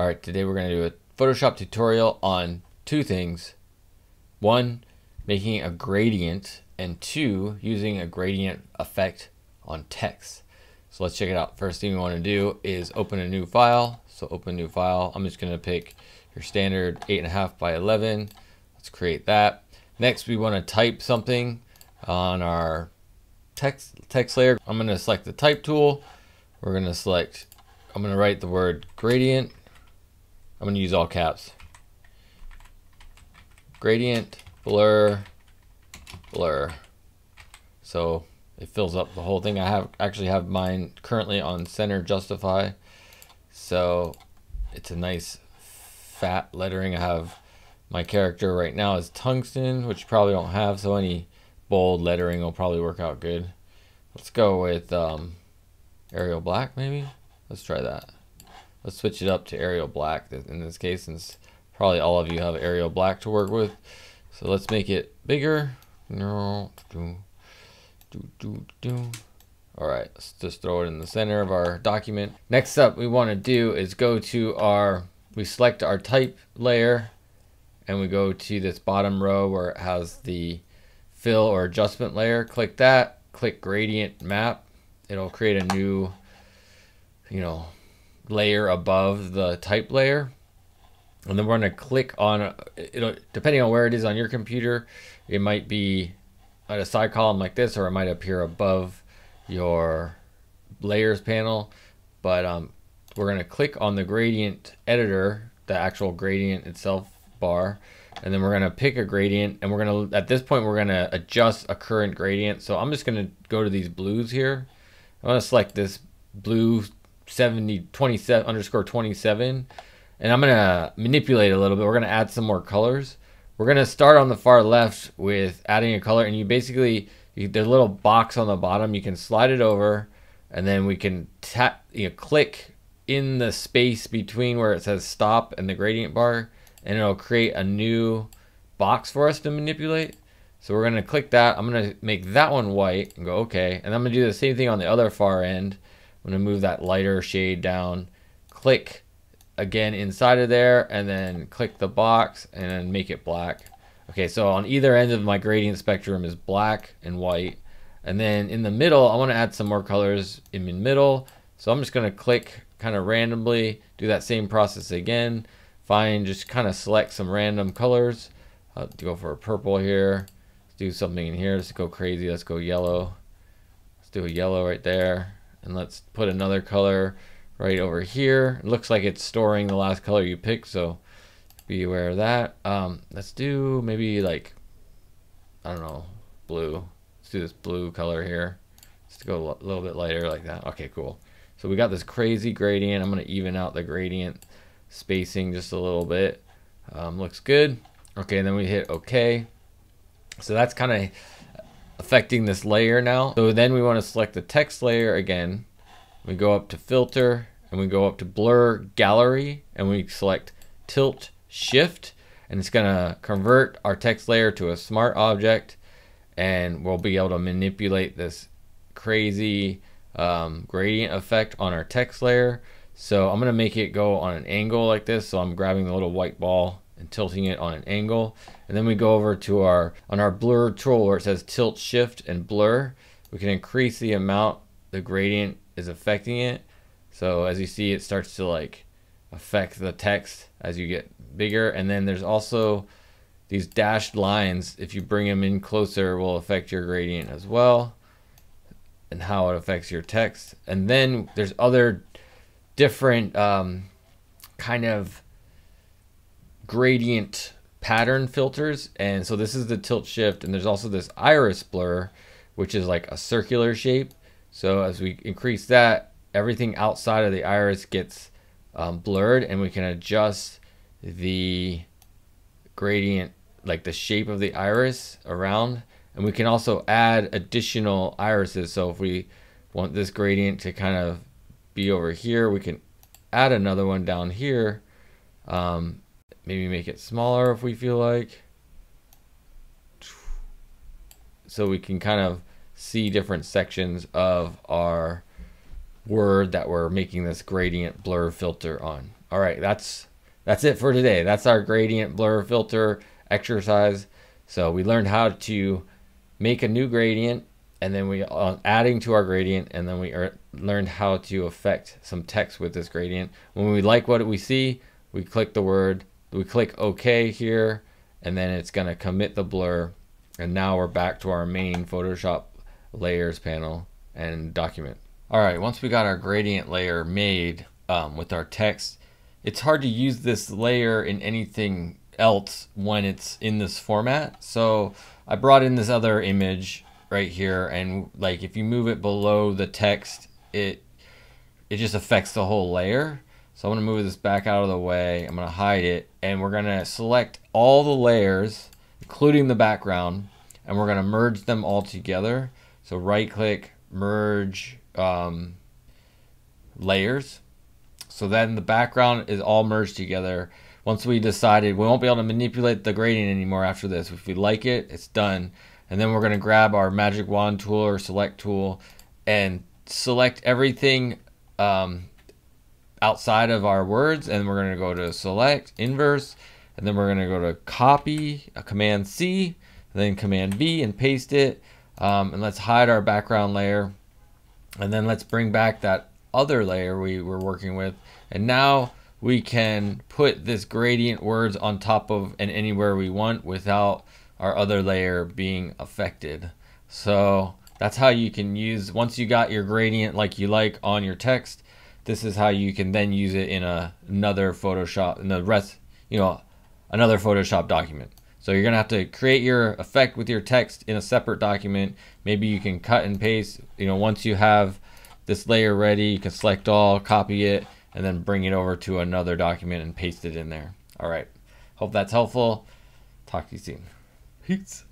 All right, today we're going to do a Photoshop tutorial on two things. One, making a gradient, and two, using a gradient effect on text. So let's check it out. First thing we want to do is open a new file. So open new file. I'm just going to pick your standard 8.5 by 11. Let's create that. Next, we want to type something on our text, text layer. I'm going to select the type tool. We're going to select, I'm going to write the word gradient. I'm going to use all caps. Gradient, blur, blur. So it fills up the whole thing. I have actually have mine currently on center justify. So it's a nice fat lettering. I have my character right now is tungsten, which probably don't have. So any bold lettering will probably work out good. Let's go with um, Arial Black maybe. Let's try that. Let's switch it up to Arial Black in this case since probably all of you have Arial Black to work with. So let's make it bigger. All right, let's just throw it in the center of our document. Next up, we want to do is go to our, we select our type layer and we go to this bottom row where it has the fill or adjustment layer. Click that, click gradient map. It'll create a new, you know, layer above the type layer. And then we're going to click on, it'll, depending on where it is on your computer, it might be at a side column like this, or it might appear above your layers panel. But um, we're going to click on the gradient editor, the actual gradient itself bar, and then we're going to pick a gradient, and we're going to, at this point, we're going to adjust a current gradient. So I'm just going to go to these blues here. I'm going to select this blue 70 27 underscore 27 and I'm gonna manipulate a little bit. We're gonna add some more colors. We're gonna start on the far left with adding a color and you basically you, there's a little box on the bottom. You can slide it over and then we can tap you know click in the space between where it says stop and the gradient bar and it'll create a new box for us to manipulate. So we're gonna click that. I'm gonna make that one white and go okay. And I'm gonna do the same thing on the other far end I'm to move that lighter shade down, click again inside of there, and then click the box and then make it black. Okay, so on either end of my gradient spectrum is black and white. And then in the middle, I want to add some more colors in the middle. So I'm just to click kind of randomly, do that same process again. Find, just kind of select some random colors. Uh, I'll go for a purple here. Let's do something in here. Let's go crazy. Let's go yellow. Let's do a yellow right there and let's put another color right over here. It looks like it's storing the last color you picked, so be aware of that. Um, let's do maybe like, I don't know, blue. Let's do this blue color here. Let's go a little bit lighter like that. Okay, cool. So we got this crazy gradient. I'm going to even out the gradient spacing just a little bit. Um, looks good. Okay, and then we hit OK. So that's kind of affecting this layer now. So then we want to select the text layer again. We go up to filter and we go up to blur gallery and we select tilt shift and it's going to convert our text layer to a smart object and we'll be able to manipulate this crazy um, gradient effect on our text layer. So I'm going to make it go on an angle like this. So I'm grabbing the little white ball and tilting it on an angle. And then we go over to our, on our blur tool where it says tilt shift and blur. We can increase the amount the gradient is affecting it. So as you see, it starts to like affect the text as you get bigger. And then there's also these dashed lines. If you bring them in closer, will affect your gradient as well and how it affects your text. And then there's other different um, kind of gradient pattern filters. And so this is the tilt shift. And there's also this iris blur, which is like a circular shape. So as we increase that, everything outside of the iris gets um, blurred and we can adjust the gradient, like the shape of the iris around. And we can also add additional irises. So if we want this gradient to kind of be over here, we can add another one down here um, maybe make it smaller if we feel like. So we can kind of see different sections of our word that we're making this gradient blur filter on. All right, that's that's it for today. That's our gradient blur filter exercise. So we learned how to make a new gradient and then we uh, adding to our gradient and then we er, learned how to affect some text with this gradient. When we like what we see, we click the word, we click OK here, and then it's gonna commit the blur. And now we're back to our main Photoshop layers panel and document. All right, once we got our gradient layer made um, with our text, it's hard to use this layer in anything else when it's in this format. So I brought in this other image right here and like if you move it below the text, it it just affects the whole layer. So I'm gonna move this back out of the way. I'm gonna hide it and we're gonna select all the layers, including the background, and we're gonna merge them all together. So right click, merge um, layers. So then the background is all merged together. Once we decided we won't be able to manipulate the gradient anymore after this. If we like it, it's done. And then we're gonna grab our magic wand tool or select tool and select everything um, outside of our words and we're going to go to select inverse and then we're going to go to copy a command C then command V and paste it. Um, and let's hide our background layer. And then let's bring back that other layer we were working with. And now we can put this gradient words on top of and anywhere we want without our other layer being affected. So that's how you can use once you got your gradient like you like on your text this is how you can then use it in a, another Photoshop in the rest you know another Photoshop document. So you're gonna have to create your effect with your text in a separate document. Maybe you can cut and paste you know once you have this layer ready you can select all copy it and then bring it over to another document and paste it in there. All right. Hope that's helpful. Talk to you soon. Peace